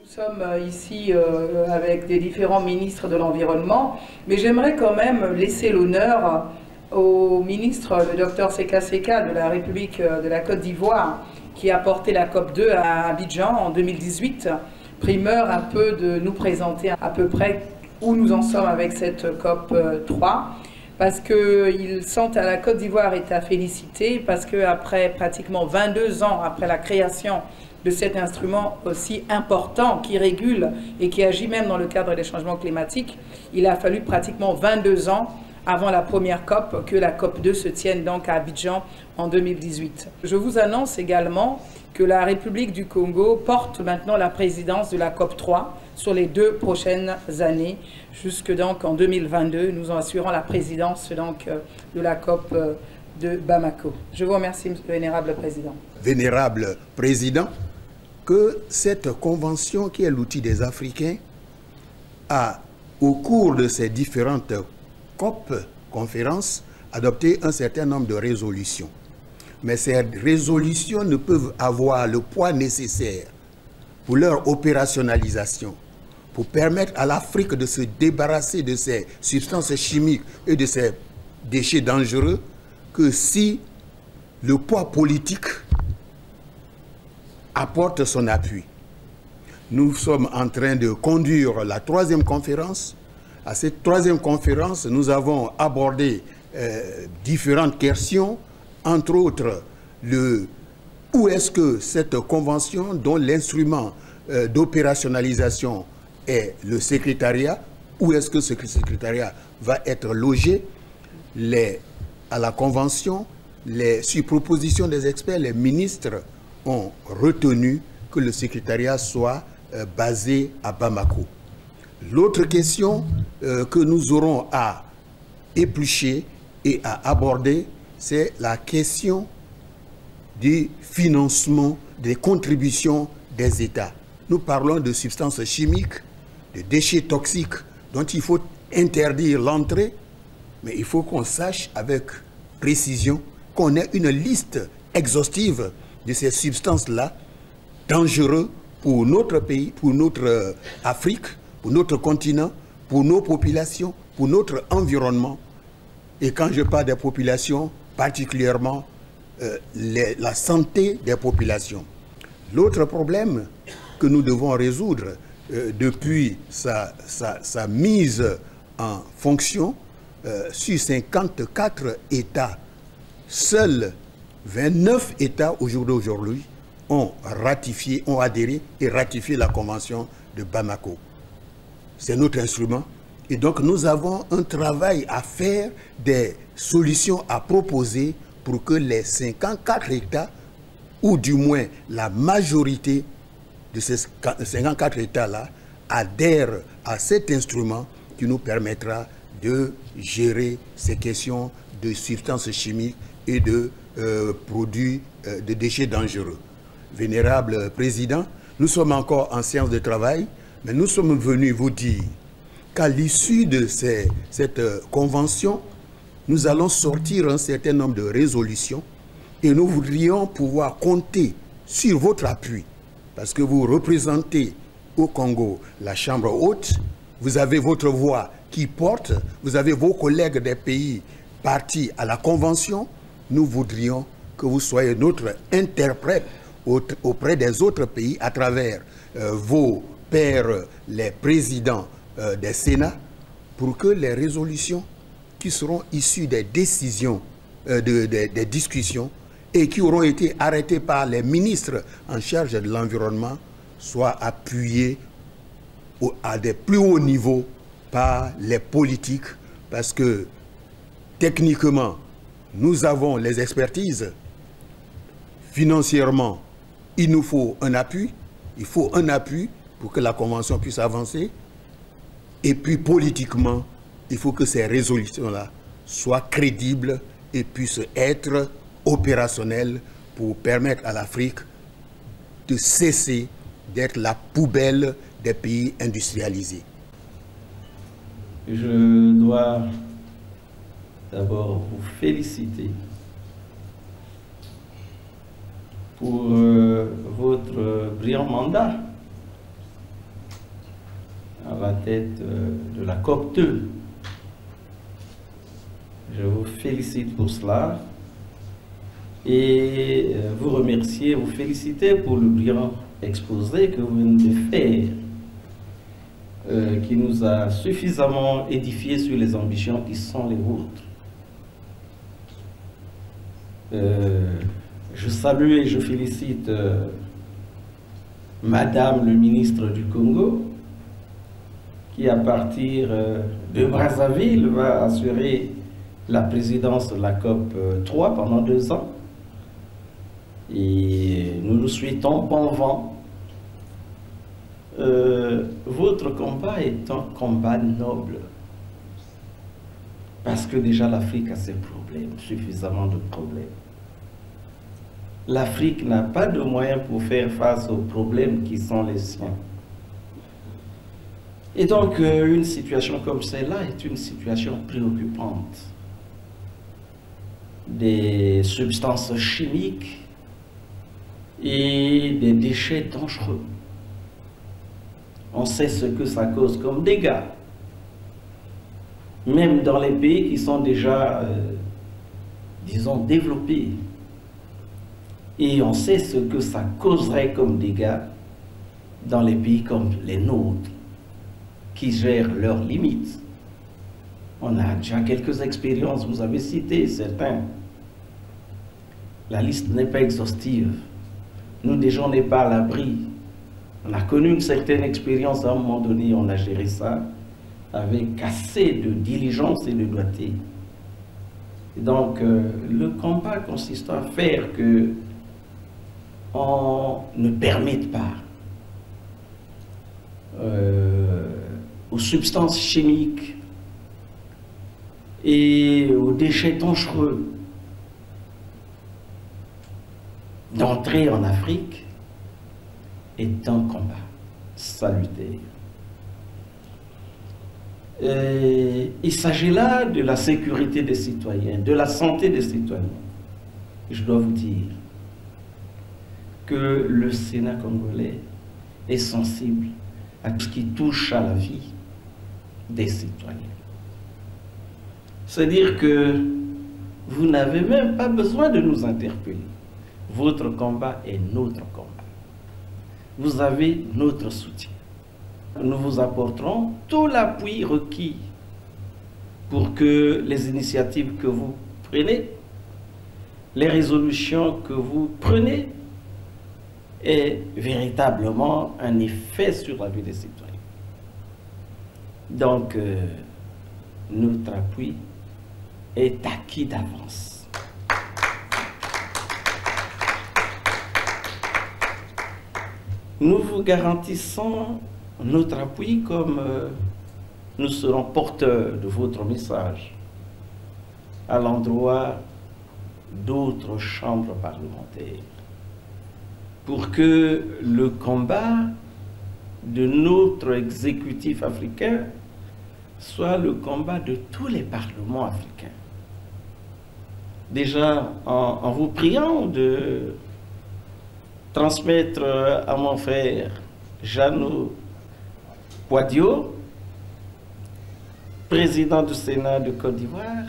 Nous sommes euh, ici euh, avec des différents ministres de l'Environnement, mais j'aimerais quand même laisser l'honneur au ministre, le docteur Seka Seka de la République euh, de la Côte d'Ivoire, qui a porté la COP 2 à Abidjan en 2018. Primeur un peu de nous présenter à peu près où nous en sommes avec cette COP 3 parce qu'ils sont à la Côte d'Ivoire est à féliciter, parce qu'après pratiquement 22 ans après la création de cet instrument aussi important qui régule et qui agit même dans le cadre des changements climatiques, il a fallu pratiquement 22 ans avant la première COP que la COP 2 se tienne donc à Abidjan en 2018. Je vous annonce également que la République du Congo porte maintenant la présidence de la COP 3 sur les deux prochaines années, jusque donc en 2022. Nous en assurons la présidence euh, de la COP euh, de Bamako. Je vous remercie, Vénérable Président. Vénérable Président, que cette convention qui est l'outil des Africains a, au cours de ces différentes COP, conférences, adopté un certain nombre de résolutions. Mais ces résolutions ne peuvent avoir le poids nécessaire pour leur opérationnalisation, permettre à l'Afrique de se débarrasser de ces substances chimiques et de ces déchets dangereux, que si le poids politique apporte son appui. Nous sommes en train de conduire la troisième conférence. À cette troisième conférence, nous avons abordé euh, différentes questions, entre autres le où est-ce que cette convention, dont l'instrument euh, d'opérationnalisation est le secrétariat, où est-ce que ce secrétariat va être logé à la convention, les, sur proposition des experts, les ministres ont retenu que le secrétariat soit euh, basé à Bamako. L'autre question euh, que nous aurons à éplucher et à aborder, c'est la question du financement des contributions des États. Nous parlons de substances chimiques, de déchets toxiques dont il faut interdire l'entrée, mais il faut qu'on sache avec précision qu'on ait une liste exhaustive de ces substances-là dangereuses pour notre pays, pour notre euh, Afrique, pour notre continent, pour nos populations, pour notre environnement. Et quand je parle des populations, particulièrement euh, la santé des populations. L'autre problème que nous devons résoudre euh, depuis sa, mise en fonction, sur 54 États, seuls 29 États aujourd'hui ont ratifié, ont adhéré et ratifié la Convention de Bamako. C'est notre instrument. Et donc nous avons un travail à faire, des solutions à proposer pour que les 54 États, ou du moins la majorité de ces 54 États-là, adhèrent à cet instrument qui nous permettra de gérer ces questions de substances chimiques et de euh, produits euh, de déchets dangereux. Vénérable Président, nous sommes encore en séance de travail, mais nous sommes venus vous dire qu'à l'issue de cette euh, convention, nous allons sortir un certain nombre de résolutions et nous voudrions pouvoir compter sur votre appui parce que vous représentez au Congo la Chambre haute, vous avez votre voix qui porte, vous avez vos collègues des pays partis à la Convention, nous voudrions que vous soyez notre interprète auprès des autres pays à travers euh, vos pères, les présidents euh, des Sénats, pour que les résolutions qui seront issues des décisions, euh, des discussions, et qui auront été arrêtées par les ministres en charge de l'environnement soient appuyées à des plus hauts niveaux par les politiques, parce que techniquement, nous avons les expertises. Financièrement, il nous faut un appui. Il faut un appui pour que la Convention puisse avancer. Et puis politiquement, il faut que ces résolutions-là soient crédibles et puissent être opérationnelles pour permettre à l'Afrique de cesser d'être la poubelle des pays industrialisés. Je dois d'abord vous féliciter pour euh, votre brillant mandat à la tête euh, de la COP 2. Je vous félicite pour cela et euh, vous remercier, vous féliciter pour le brillant exposé que vous venez de faire, euh, qui nous a suffisamment édifié sur les ambitions qui sont les vôtres. je salue et je félicite Madame le ministre du Congo, qui à partir euh, de Brazzaville va assurer la présidence de la COP 3 euh, pendant deux ans. Et nous nous souhaitons bon vent. Euh, votre combat est un combat noble. Parce que déjà l'Afrique a ses problèmes, suffisamment de problèmes. L'Afrique n'a pas de moyens pour faire face aux problèmes qui sont les siens. Et donc, euh, une situation comme celle-là est une situation préoccupante. Des substances chimiques et des déchets dangereux. On sait ce que ça cause comme dégâts. Même dans les pays qui sont déjà, euh, disons, développés. Et on sait ce que ça causerait comme dégâts dans les pays comme les nôtres qui gèrent leurs limites. On a déjà quelques expériences, vous avez cité certains. La liste n'est pas exhaustive. Nous déjà, on n'est pas à l'abri. On a connu une certaine expérience à un moment donné, on a géré ça avec assez de diligence et de doigté. donc, euh, le combat consiste à faire que on ne permette pas euh, aux substances chimiques et aux déchets dangereux d'entrer en Afrique est un combat salutaire. il s'agit là de la sécurité des citoyens, de la santé des citoyens. Je dois vous dire que le Sénat congolais est sensible à ce qui touche à la vie des citoyens. C'est-à-dire que vous n'avez même pas besoin de nous interpeller. Votre combat est notre combat. Vous avez notre soutien. Nous vous apporterons tout l'appui requis pour que les initiatives que vous prenez, les résolutions que vous prenez, aient véritablement un effet sur la vie des citoyens. Donc, euh, notre appui est acquis d'avance. Nous vous garantissons notre appui comme euh, nous serons porteurs de votre message à l'endroit d'autres chambres parlementaires pour que le combat de notre exécutif africain soit le combat de tous les parlements africains. Déjà, en, vous priant de transmettre à mon frère Jeannot Poidio, président du Sénat de Côte d'Ivoire,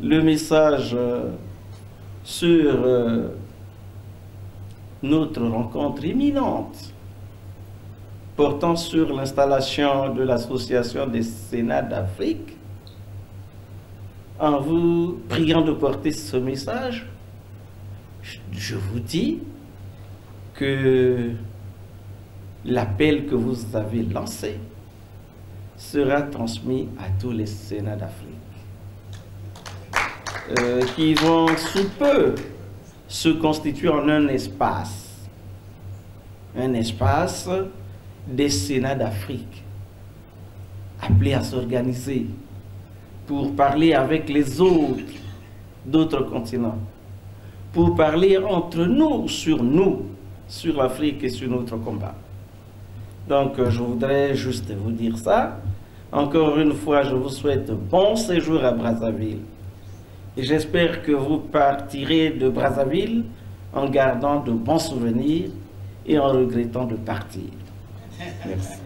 le message sur euh, notre rencontre imminente portant sur l'installation de l'Association des Sénats d'Afrique, en vous priant de porter ce message, je vous dis que l'appel que vous avez lancé sera transmis à tous les Sénats d'Afrique, euh, qui vont sous peu se constituer en un espace, un espace des Sénats d'Afrique, appelés à s'organiser pour parler avec les autres d'autres continents, pour parler entre nous sur nous, sur l'Afrique et sur notre combat. Donc euh, je voudrais juste vous dire ça. Encore une fois, je vous souhaite bon séjour à Brazzaville. Et j'espère que vous partirez de Brazzaville en gardant de bons souvenirs et en regrettant de partir. Merci.